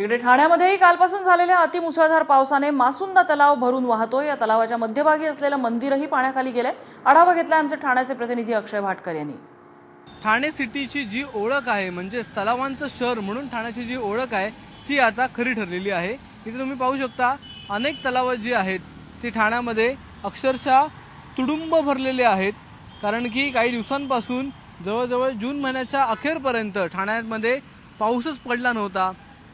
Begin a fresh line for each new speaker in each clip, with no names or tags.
इकडे ठाण्यामध्येही कालपासून झालेल्या अतिमुसळधार पावसाने मासुंदा तलाव भरून वाहतोय. या तलावाच्या मध्यभागी असलेलं मंदिरही पाण्याखाली गेलंय. आढावा घेतला आमचे ठाण्याचे प्रतिनिधी अक्षय भाटकर यांनी.
ठाणे सिटीची जी ओळख आहे म्हणजेच तलावांचं शहर म्हणून ठाण्याची जी ओळख आहे ती आता खरी ठरलेली आहे. इथे तुम्ही पाहू शकता अनेक तलाव जी आहेत ती ठाण्यामध्ये अक्षरशः तुडुंब भरलेले आहेत. कारण की काही दिवसांपासून जवळजवळ जून महिन्याच्या अखेरपर्यंत ठाण्यामध्ये पाऊसच पडला नव्हता.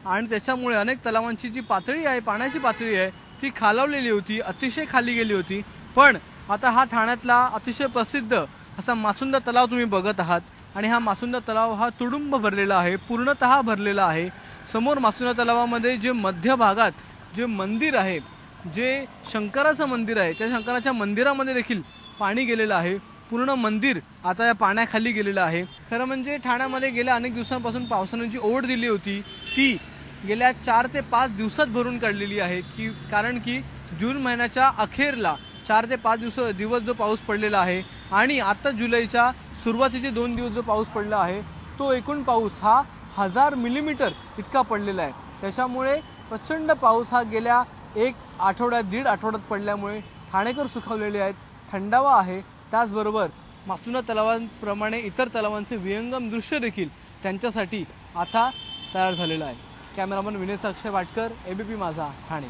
आणि त्याच्यामुळे अनेक तलावांची जी पातळी आहे पाण्याची पातळी आहे ती खालावलेली होती अतिशय खाली गेली होती. पण आता हा ठाण्यातला अतिशय प्रसिद्ध असा मासुंदा तलाव तुम्ही बघत आहात. आणि हा मासुंदा तलाव हा तुडुंब भरलेला आहे पूर्णतः भरलेला आहे. समोर मासुंदा तलावामध्ये जे मध्य भागात जे मंदिर आहे जे शंकराचं मंदिर आहे त्या शंकराच्या मंदिरामध्ये देखील पाणी गेलेलं आहे. पूर्ण मंदिर आता या पाण्याखाली गेलेलं आहे. खरं म्हणजे ठाण्यामध्ये गेल्या अनेक दिवसांपासून पावसाने जी ओढ दिली होती ती गेल्या चार ते पाच दिवसात भरून काढलेली आहे की कारण की जून महिन्याच्या अखेरला चार ते पाच दिवस दिवस जो पाऊस पडलेला आहे आणि आता जुलैच्या सुरुवातीचे दोन दिवस जो पाऊस पडला आहे तो एकूण पाऊस हा हजार मिलीमीटर इतका पडलेला आहे. त्याच्यामुळे प्रचंड पाऊस हा गेल्या एक आठवड्यात दीड आठवड्यात पडल्यामुळे ठाणेकर सुखावलेले आहेत थंडावा आहे. त्याचबरोबर मासुना तलावांप्रमाणे इतर तलावांचे विहंगम दृश्य देखील त्यांच्यासाठी आता तयार झालेलं आहे. Cameraman Vinay Akshay Watkar ABP Majha Thane.